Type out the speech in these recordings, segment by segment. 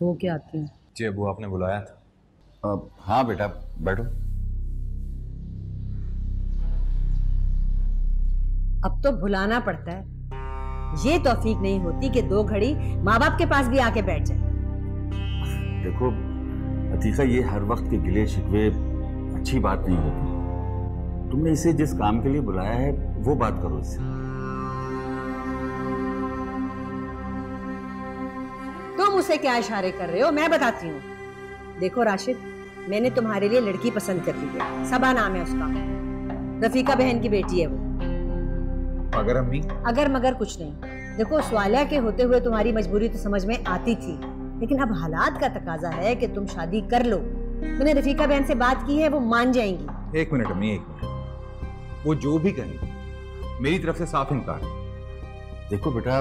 हो के आती हूँ? जी अबू आपने बुलाया था। हाँ बेटा बैठो। अब तो भुलाना पड़ता है। ये तौफीक नहीं होती कि दो घड़ी माँ बाप के पास भी आके बैठ जाए। देखो अतीका ये हर वक्त के गिले शिकवे अच्छी बात नहीं होती। तुमने इसे जिस काम के लिए बुलाया है वो बात करो इससे। उसे क्या इशारे कर रहे हो? मैं बताती हूँ। देखो राशिद मैंने तुम्हारे लिए लड़की पसंद कर ली है। सबा नाम है उसका। रफीका बहन की बेटी है वो। अगर अम्मी? अगर मगर कुछ नहीं। देखो स्वालिया के होते हुए तुम्हारी मजबूरी तो समझ में आती थी। लेकिन अब हालात का तकाजा है कि तुम शादी कर लो। मैंने रफीका बहन से बात की है वो मान जाएँगी। एक मिनट अम्मी एक मिनट। वो जो भी कहे मेरी तरफ़ से साफ़ इनकार देखो बेटा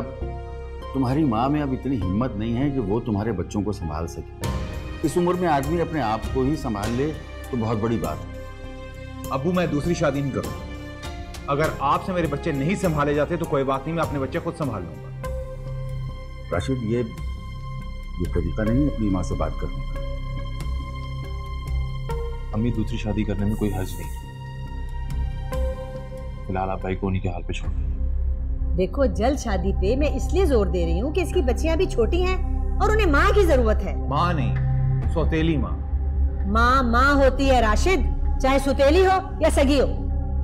तुम्हारी माँ में अब इतनी हिम्मत नहीं है कि वो तुम्हारे बच्चों को संभाल सके। इस उम्र में आदमी अपने आप को ही संभाल ले तो बहुत बड़ी बात है। अबू मैं दूसरी शादी नहीं करूँ अगर आपसे मेरे बच्चे नहीं संभाले जाते तो कोई बात नहीं मैं अपने बच्चे खुद संभाल लूँगा। राशिद ये ये तरीका नहीं है अपनी माँ से बात करने का। अम्मी दूसरी शादी करने में कोई हर्ज नहीं। फ़िलहाल आप भाई को उन्हीं के हाल पे छोड़ देखो जल्द शादी पे मैं इसलिए ज़ोर दे रही हूँ कि इसकी बच्चियाँ भी छोटी हैं और उन्हें माँ की ज़रूरत है। माँ नहीं सौतेली माँ। माँ माँ होती है राशिद चाहे सुतेली हो या सगी हो।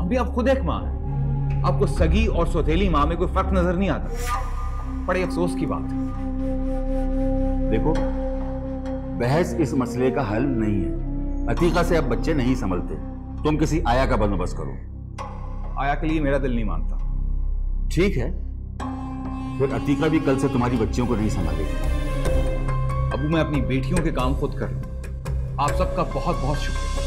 अभी आप खुद एक माँ है। आपको सगी और सौतेली माँ में कोई फ़र्क नज़र नहीं आता। बड़े अफसोस की बात है। देखो बहस इस मसले का हल नहीं है। अतीका से अब बच्चे नहीं संभलते। तुम किसी आया का बंदोबस्त करो। आया के लिए मेरा दिल नहीं मानता। ठीक है। फिर अतीका भी कल से तुम्हारी बच्चियों को नहीं संभालेगी। अबू, मैं अपनी बेटियों के काम खुद कर लूँ आप सबका बहुत बहुत शुक्रिया।